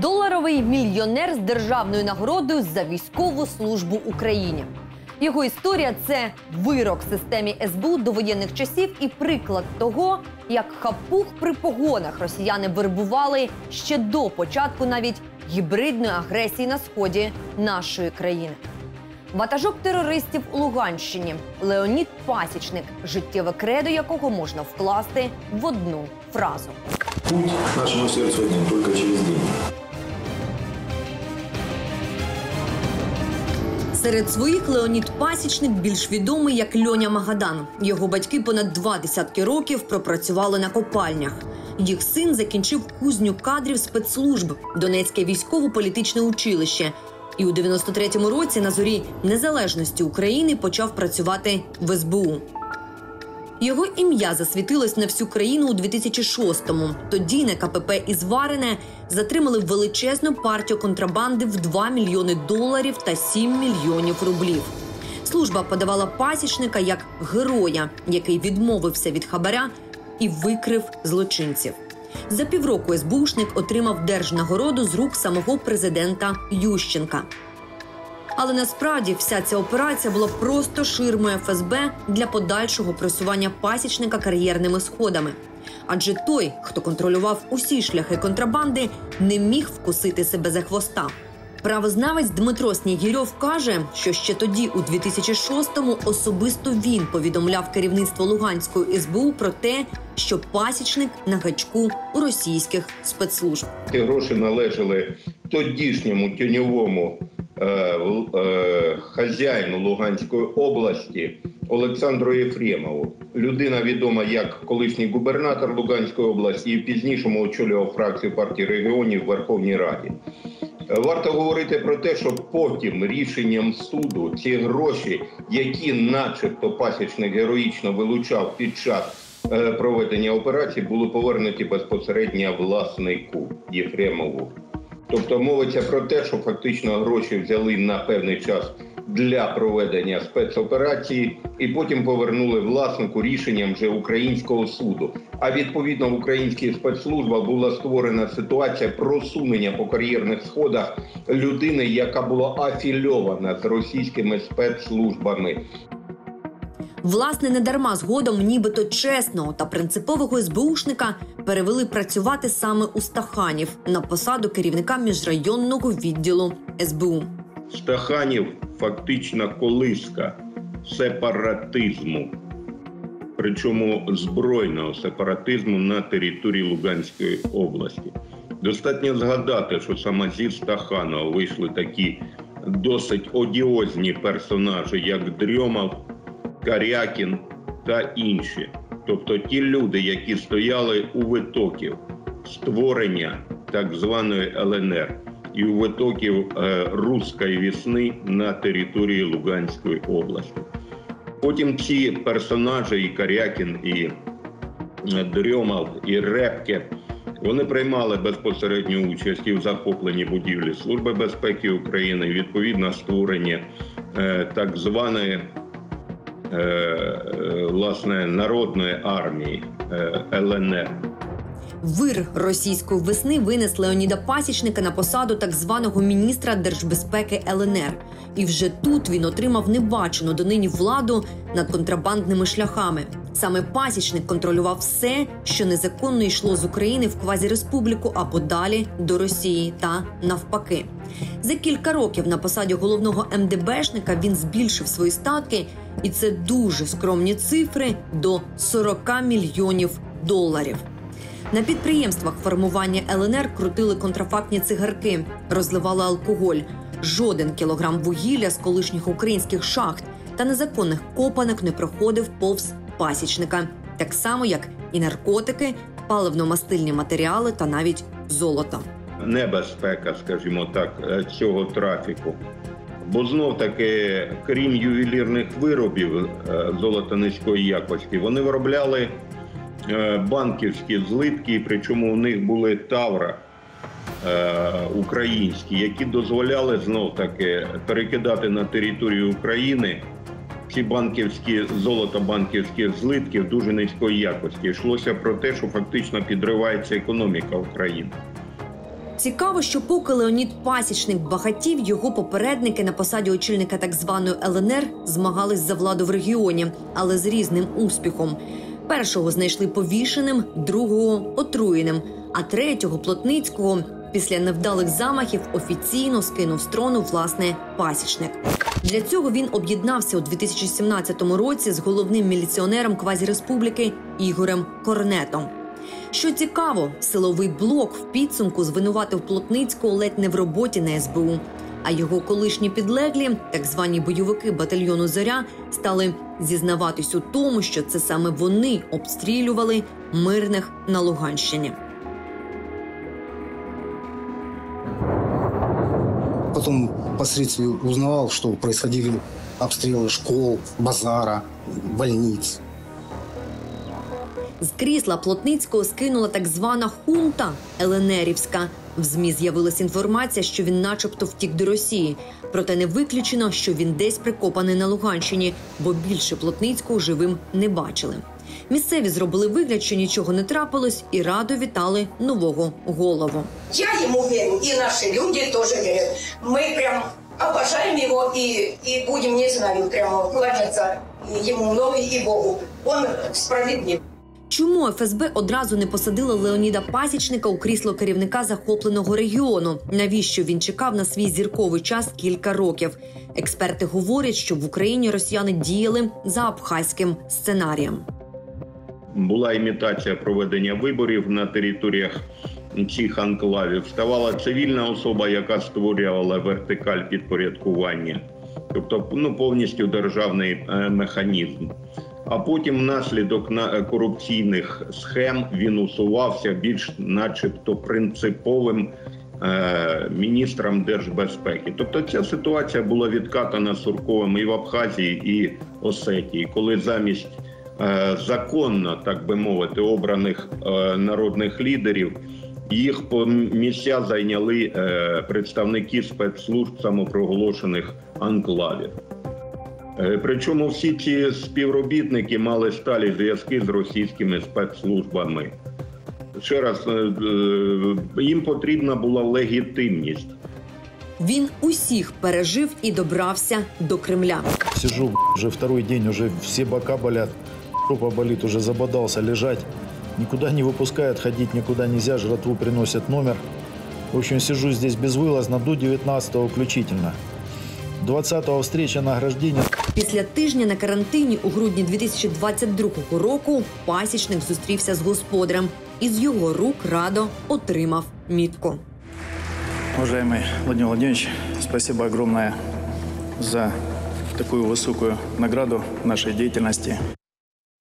Доларовий мільйонер з державною нагородою за військову службу Україні. Його історія це вирок системі СБУ до воєнних часів і приклад того, як хапух при погонах росіяни вербували ще до початку навіть гібридної агресії на сході нашої країни. Ватажок терористів у Луганщині Леонід Пасічник, життєве кредо якого можна вкласти в одну фразу. Путь к нашему сердцу один только через день. Серед своїх Леонід Пасічник більш відомий як Льоня Магадан. Його батьки понад два десятки років пропрацювали на копальнях. Їх син закінчив кузню кадрів спецслужб Донецьке військово-політичне училище. І у 93-му році на зорі незалежності України почав працювати в СБУ. Його ім'я засвітилось на всю країну у 2006-му. Тоді на КПП із Варене затримали величезну партію контрабанди в 2 мільйони доларів та 7 мільйонів рублів. Служба подавала пасічника як героя, який відмовився від хабаря і викрив злочинців. За півроку СБУшник отримав держнагороду з рук самого президента Ющенка. Але насправді вся ця операція була просто ширмою ФСБ для подальшого просування пасічника кар'єрними сходами. Адже той, хто контролював усі шляхи контрабанди, не міг вкусити себе за хвоста. Правознавець Дмитро Снігірьов каже, що ще тоді, у 2006-му, особисто він повідомляв керівництво Луганської СБУ про те, що пасічник на гачку у російських спецслужб. Ті гроші належали тодішньому тіньовому хазяїну Луганської області Олександру Єфремову. Людина відома як колишній губернатор Луганської області і пізнішому очолював фракцію партії регіонів в Верховній Раді. Е, Варто говорити про те, що потім рішенням суду ці гроші, які, начебто, пасічник героїчно вилучав під час е, проведення операції, були повернуті безпосередньо власнику Єфремову. Тобто мовиться про те, що фактично гроші взяли на певний час для проведення спецоперації і потім повернули власнику рішенням вже українського суду. А відповідно в українській спецслужбах була створена ситуація просунення по кар'єрних сходах людини, яка була афільована з російськими спецслужбами. Власне, недарма згодом, нібито чесного та принципового СБУшника перевели працювати саме у Стаханів на посаду керівника міжрайонного відділу СБУ. Стаханів фактично колиска сепаратизму, причому збройного сепаратизму на території Луганської області. Достатньо згадати, що саме зі Стаханова вийшли такі досить одіозні персонажі, як Дрьомов, Карякін та інші. Тобто ті люди, які стояли у витоків створення так званої ЛНР і у витоків е, руської весни на території Луганської області. Потім ці персонажі, і Карякін, і е, Дрьомов, і Репке, вони приймали безпосередню участь і в захопленні будівлі Служби безпеки України, відповідно створення е, так званої власне народної армії е, ЛНР. Вир російської весни винес Леоніда Пасічника на посаду так званого міністра держбезпеки ЛНР. І вже тут він отримав небачену донині владу над контрабандними шляхами. Саме пасічник контролював все, що незаконно йшло з України в квазіреспубліку або далі до Росії та навпаки. За кілька років на посаді головного МДБшника він збільшив свої статки, і це дуже скромні цифри до 40 мільйонів доларів. На підприємствах формування ЛНР крутили контрафактні цигарки, розливали алкоголь. Жоден кілограм вугілля з колишніх українських шахт та незаконних копанок не проходив повз пасічника, так само як і наркотики, паливно-мастильні матеріали та навіть золото. небезпека, скажімо так, е, цього трафіку. Бо знов таки, крім ювелірних виробів е, золота низької якості, вони виробляли банківські злитки, причому у них були тавра е, українські, які дозволяли знов таки перекидати на територію України ці банківські золото банківських злитків дуже низької якості. Йшлося про те, що фактично підривається економіка України. Цікаво, що поки Леонід Пасічник багатів, його попередники на посаді очільника так званої ЛНР змагались за владу в регіоні, але з різним успіхом. Першого знайшли повішеним, другого отруєним, а третього плотницького після невдалих замахів офіційно скинув з трону власне пасічник. Для цього він об'єднався у 2017 році з головним міліціонером квазіреспубліки Ігорем Корнетом. Що цікаво, силовий блок в підсумку звинуватив Плотницького ледь не в роботі на СБУ. А його колишні підлеглі, так звані бойовики батальйону Зоря, стали зізнаватись у тому, що це саме вони обстрілювали мирних на Луганщині. Потом впоследствии узнавал, что происходили обстрелы школ, базара, больниц. З крісла Плотницького скинула так звана хунта ЛНРівська. В ЗМІ з'явилася інформація, що він, начебто, втік до Росії. Проте не виключено, що він десь прикопаний на Луганщині, бо більше Плотницького живим не бачили. Місцеві зробили вигляд, що нічого не трапилось, і радо вітали нового голову. Я ему верю, и наши люди тоже верят. Мы прям обожаем его и, и будем, не знаю, прямо кланяться ему много и Богу. Он справедлив. Чому ФСБ одразу не посадила Леоніда Пасічника у крісло керівника захопленого регіону? Навіщо він чекав на свій зірковий час кілька років? Експерти говорять, що в Україні росіяни діяли за абхазьким сценарієм. була імітація проведення виборів на територіях цих анклавів. Ставала цивільна особа, яка створювала вертикаль підпорядкування, тобто ну, повністю державний е, механізм. А потім, внаслідок на е, корупційних схем, він усувався більш, начебто, принциповим е, міністром держбезпеки. Тобто, ця ситуація була відкатана Сурковим і в Абхазії, і Осетії, коли замість е, законно, так би мовити, обраних народних лідерів. Їх по місця зайняли представники спецслужб самопроголошених анклавів. Е, Причому всі ці співробітники мали сталі зв'язки з російськими спецслужбами. Ще раз, е, е, їм потрібна була легітимність. Він усіх пережив і добрався до Кремля. Сижу уже второй день, уже все бока болят, жопа болит, уже забодался лежать. Никуда не выпускают, ходить никуда нельзя, жратву приносят номер. В общем, сижу здесь безвылазно до 19 включительно. 20 встреча награждения. Після тижня на карантині у грудні 2022 року пасічник зустрівся з господарем і з його рук радо отримав мітку. Уважаемый Владимир Владимирович, спасибо огромное за такую высокую награду нашей деятельности.